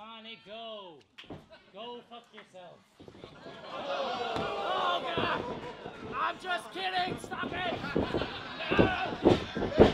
Sonico! Go fuck yourself. Oh, God! I'm just kidding! Stop it!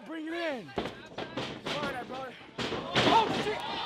bring it in. All right, brother. Oh, shit!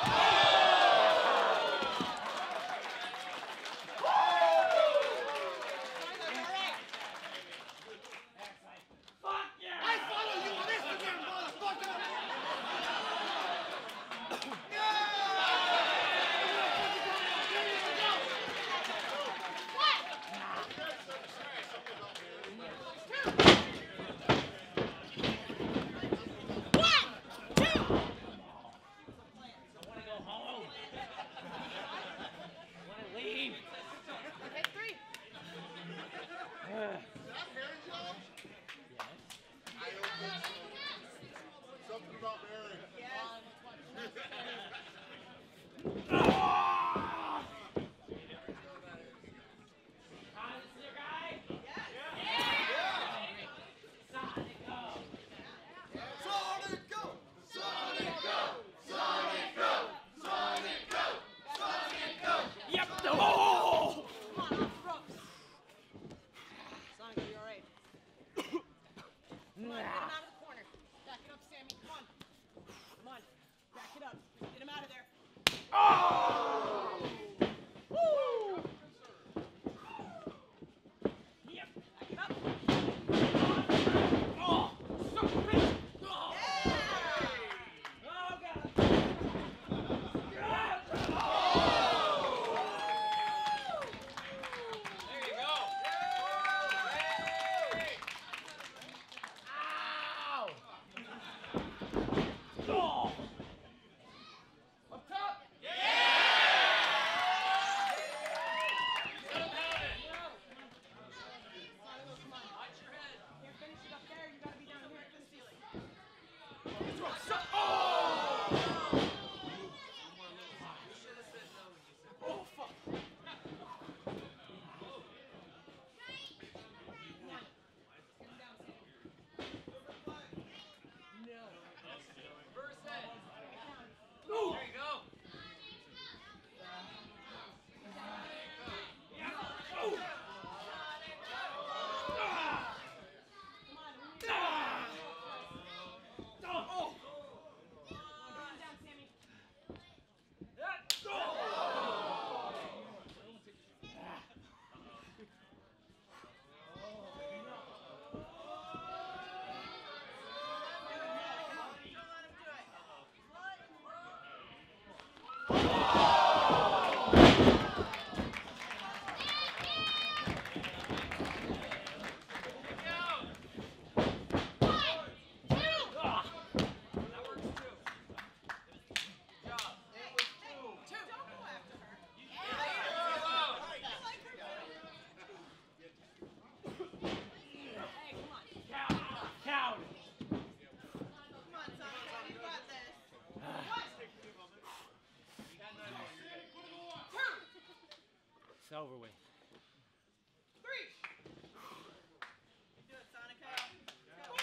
school. It's over with. Three. Do it, Sonico. Four.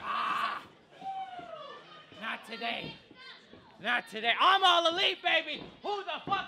Five. Not today. Not today. I'm all elite, baby. Who the fuck?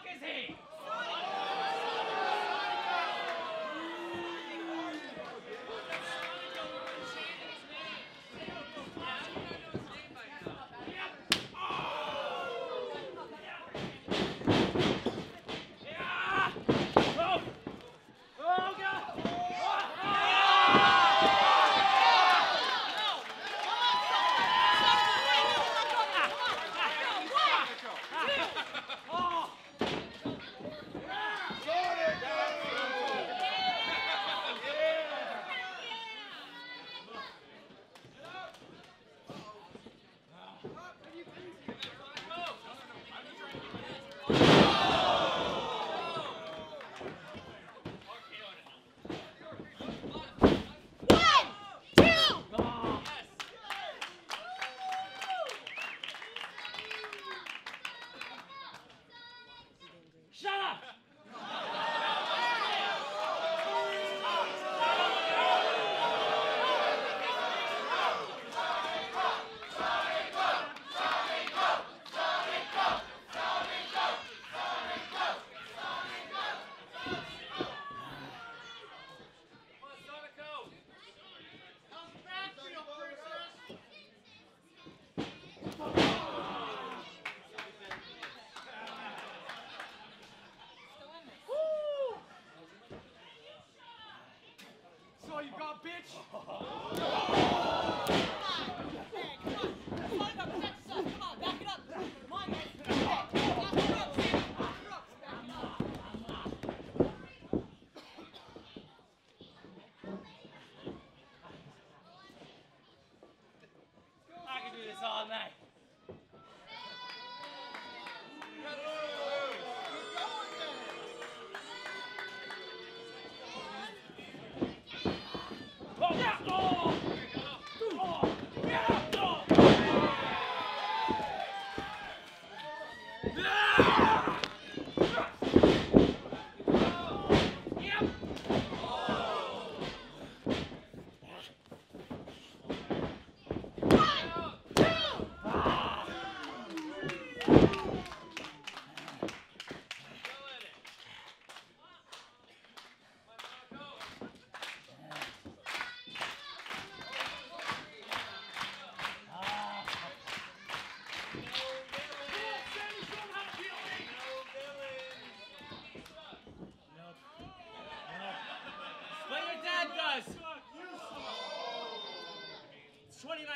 bitch!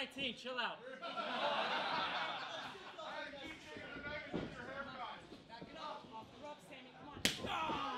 19, chill out. Hey, keep shaking the niggas with your haircut. Back it up, off the rope, Sammy, come on. Ah!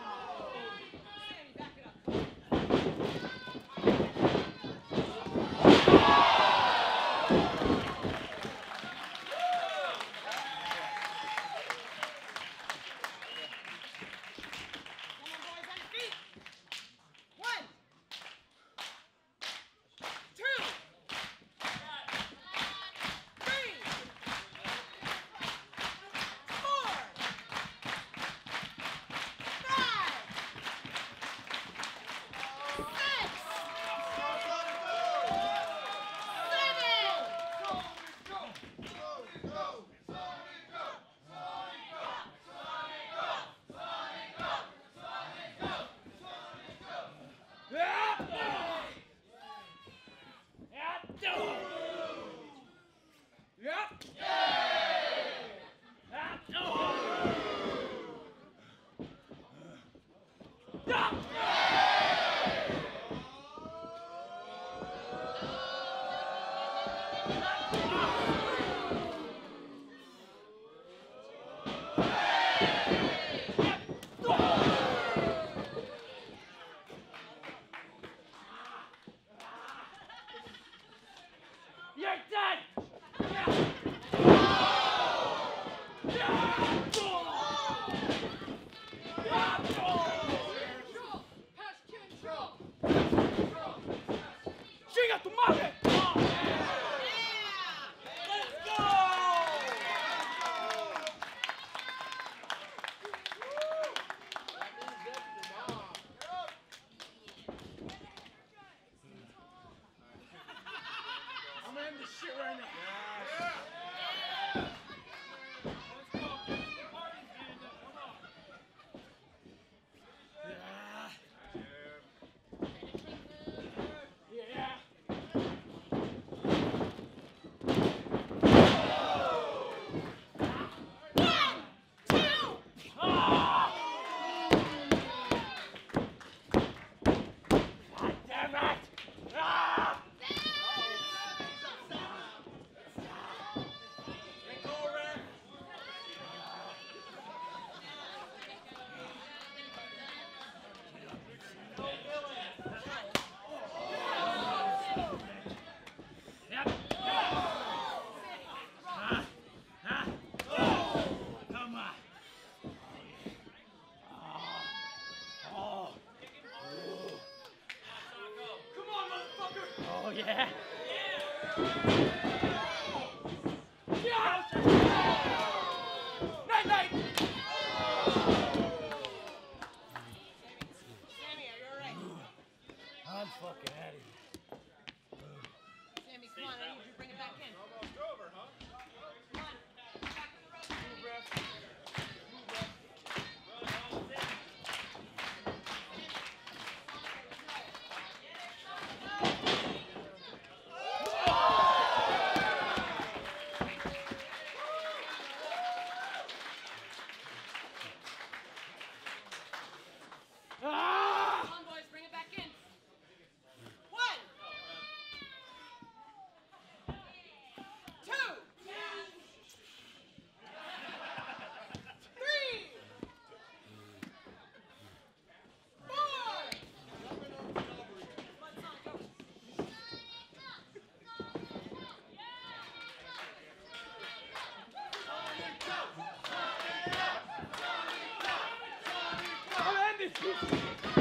yeah. Night night. Sammy, are you alright? I'm fucking out of here. Sammy, come on. I need you to bring it back in. This shit.